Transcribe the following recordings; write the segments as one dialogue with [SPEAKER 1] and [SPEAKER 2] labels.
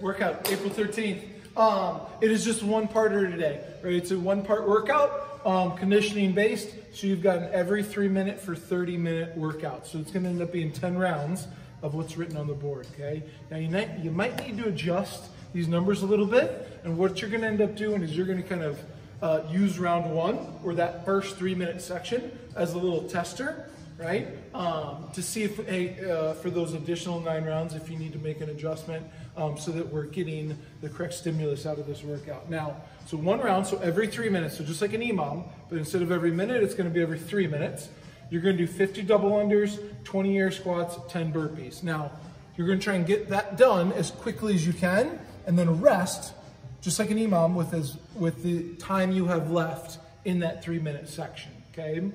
[SPEAKER 1] workout, April 13th. Um, it is just one parter today, right? It's a one part workout, um, conditioning based. So you've got an every three minute for 30 minute workout. So it's gonna end up being 10 rounds of what's written on the board, okay? Now you might, you might need to adjust these numbers a little bit. And what you're gonna end up doing is you're gonna kind of uh, use round one or that first three minute section as a little tester right? Um, to see if, hey, uh, for those additional nine rounds, if you need to make an adjustment um, so that we're getting the correct stimulus out of this workout. Now, so one round, so every three minutes, so just like an EMOM, but instead of every minute, it's gonna be every three minutes. You're gonna do 50 double unders, 20 air squats, 10 burpees. Now, you're gonna try and get that done as quickly as you can, and then rest, just like an EMOM, with, as, with the time you have left in that three minute section, okay?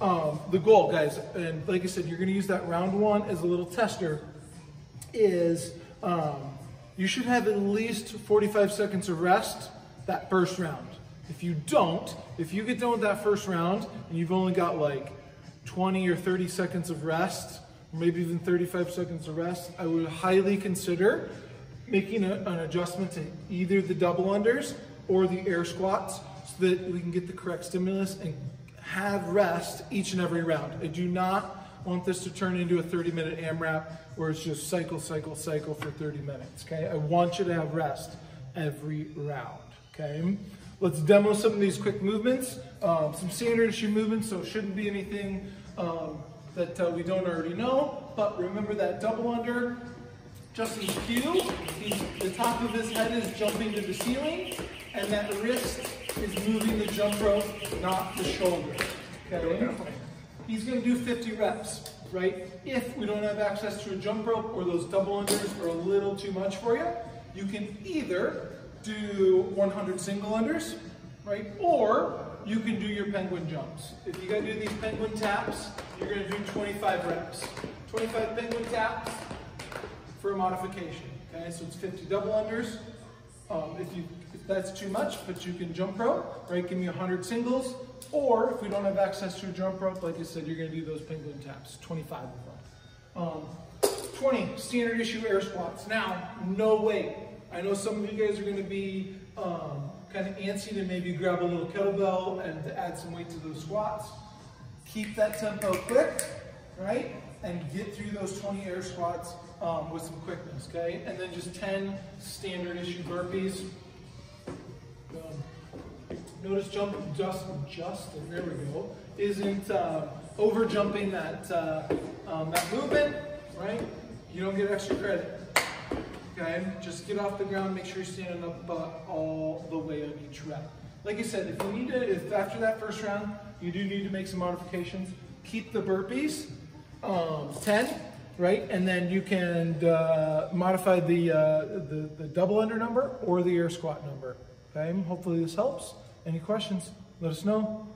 [SPEAKER 1] Um, the goal, guys, and like I said, you're going to use that round one as a little tester, is um, you should have at least 45 seconds of rest that first round. If you don't, if you get done with that first round and you've only got like 20 or 30 seconds of rest, or maybe even 35 seconds of rest, I would highly consider making a, an adjustment to either the double unders or the air squats so that we can get the correct stimulus and have rest each and every round. I do not want this to turn into a 30 minute AMRAP where it's just cycle, cycle, cycle for 30 minutes, okay? I want you to have rest every round, okay? Let's demo some of these quick movements, um, some standard issue movements, so it shouldn't be anything um, that uh, we don't already know, but remember that double under, Justin's cue, the top of his head is jumping to the ceiling, and that wrist is moving the jump rope, not the shoulder. Okay? He's going to do 50 reps, right? If we don't have access to a jump rope or those double unders are a little too much for you, you can either do 100 single unders, right? Or you can do your penguin jumps. If you got to do these penguin taps, you're going to do 25 reps. 25 penguin taps for a modification. Okay, so it's 50 double unders. Um, if you if that's too much, but you can jump rope, right? Give me 100 singles. Or if we don't have access to a jump rope, like I said, you're going to do those penguin taps, 25 of them. Um, 20 standard issue air squats. Now, no weight. I know some of you guys are going to be um, kind of antsy to maybe grab a little kettlebell and add some weight to those squats. Keep that tempo quick, right? And get through those 20 air squats um, with some quickness, okay? And then just 10 standard issue burpees. Um, notice jump, just, Justin, there we go, isn't uh, over jumping that, uh, um, that movement, right? You don't get extra credit. Okay, just get off the ground, make sure you're standing up all the way on each rep. Like I said, if you need to, if after that first round, you do need to make some modifications, keep the burpees, um, 10, right? And then you can uh, modify the, uh, the, the double under number or the air squat number, okay? Hopefully this helps. Any questions, let us know.